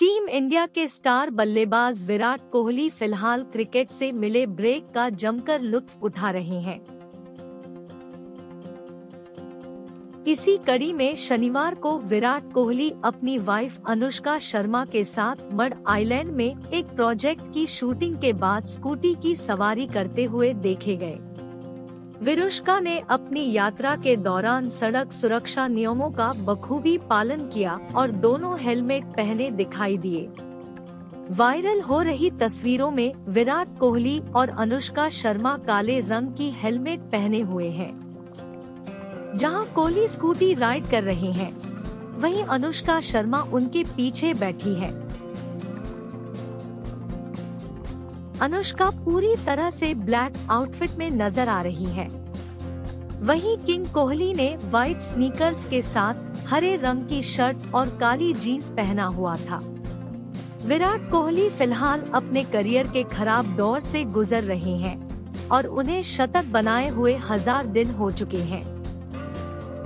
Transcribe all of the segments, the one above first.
Team India के star बल्लेबाज विराट कोहली फ़िलहाल क्रिकेट से मिले ब्रेक का जमकर लुत्फ उठा रहे हैं। इसी कड़ी में शनिवार को विराट कोहली अपनी वाइफ अनुष्का शर्मा के साथ मड आइलैंड में एक प्रोजेक्ट की शूटिंग के बाद स्कूटी की सवारी करते हुए देखे गए। विरुष्का ने अपनी यात्रा के दौरान सड़क सुरक्षा नियमों का बखूबी पालन किया और दोनों हेलमेट पहने दिखाई दिए। वायरल हो रही तस्वीरों में विराट कोहली और अनुष्का शर्मा काले रंग की हेलमेट पहने हुए हैं। जहाँ कोहली स्कूटी राइड कर रहे हैं, वहीं अनुष्का शर्मा उनके पीछे बैठी है। अनुष्का पूरी तरह से ब्लैक आउटफिट में नज़र आ रही है। वहीं किंग कोहली ने व्हाइट स्नीकर्स के साथ हरे रंग की शर्ट और काली जीन्स पहना हुआ था। विराट कोहली फ़िलहाल अपने करियर के खराब दौर से गुजर रहे हैं और उन्हें शतक बनाए हुए हज़ार दिन हो चुके हैं।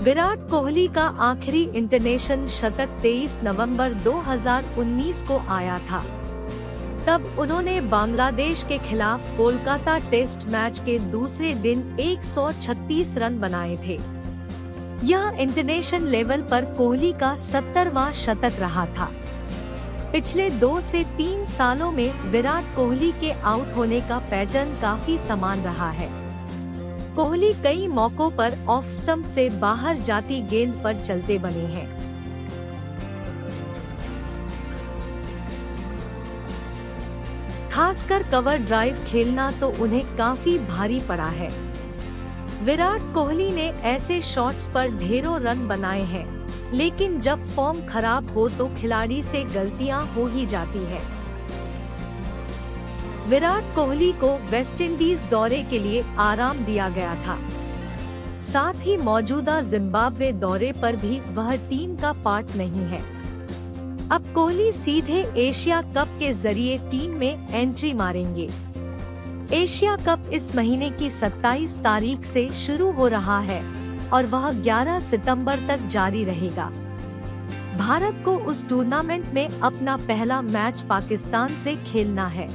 विराट कोहली का आखिरी इंटरनेशनल शतक 23 नवंबर 2019 को आया था। तब उन्होंने बांग्लादेश के खिलाफ कोलकाता टेस्ट मैच के दूसरे दिन 136 रन बनाए थे। यह इंटरनेशनल लेवल पर कोहली का सत्तरवा शतक रहा था। पिछले दो से तीन सालों में विराट कोहली के आउट होने का पैटर्न काफ़ी समान रहा है। कोहली कई मौकों पर ऑफ़ स्टंप से बाहर जाती गेंद पर चलते बने हैं। खासकर कवर ड्राइव खेलना तो उन्हें काफ़ी भारी पड़ा है। विराट कोहली ने ऐसे शॉट्स पर ढेरों रन बनाए हैं, लेकिन जब फॉर्म खराब हो तो खिलाड़ी से गलतियाँ हो ही जाती है। विराट कोहली को वेस्टइंडीज दौरे के लिए आराम दिया गया था। साथ ही मौजूदा जिम्बाब्वे दौरे पर भी वह टीम का पार्ट नहीं है। अब कोहली सीधे एशिया कप के ज़रिए टीम में एंट्री मारेंगे। एशिया कप इस महीने की 27 तारीख से शुरू हो रहा है और वह 11 सितंबर तक जारी रहेगा। भारत को उस टूर्नामेंट में अपना पहला मैच पाकिस्तान से खेलना है।